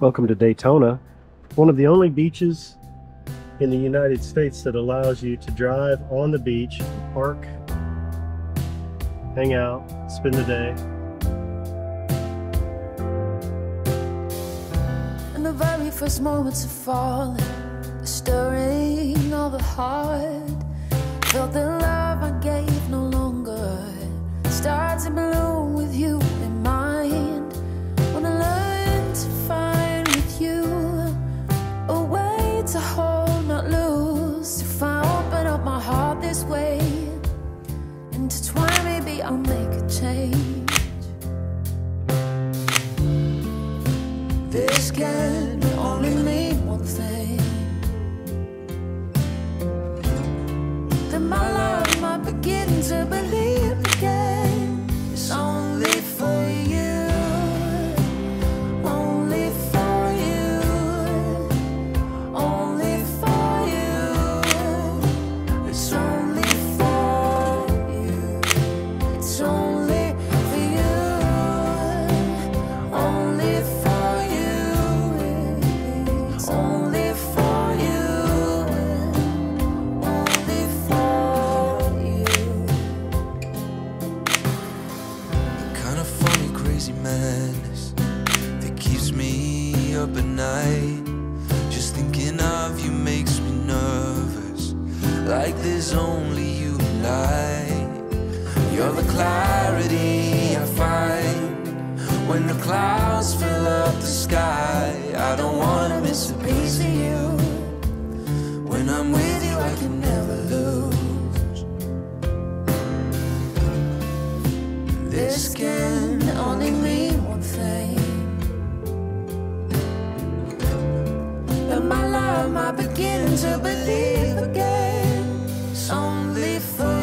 Welcome to Daytona, one of the only beaches in the United States that allows you to drive on the beach, park, hang out, spend the day. In the very first moments of falling, the stirring of the heart, felt the love I gave no longer starts to bloom intertwine, maybe I'll make a change. This can only mean one thing me up at night. Just thinking of you makes me nervous. Like there's only you and I. You're the clarity I find when the clouds fill up the sky. I don't wanna miss a piece of you. When I'm with you, I can never lose. This can love might begin to believe again. It's only for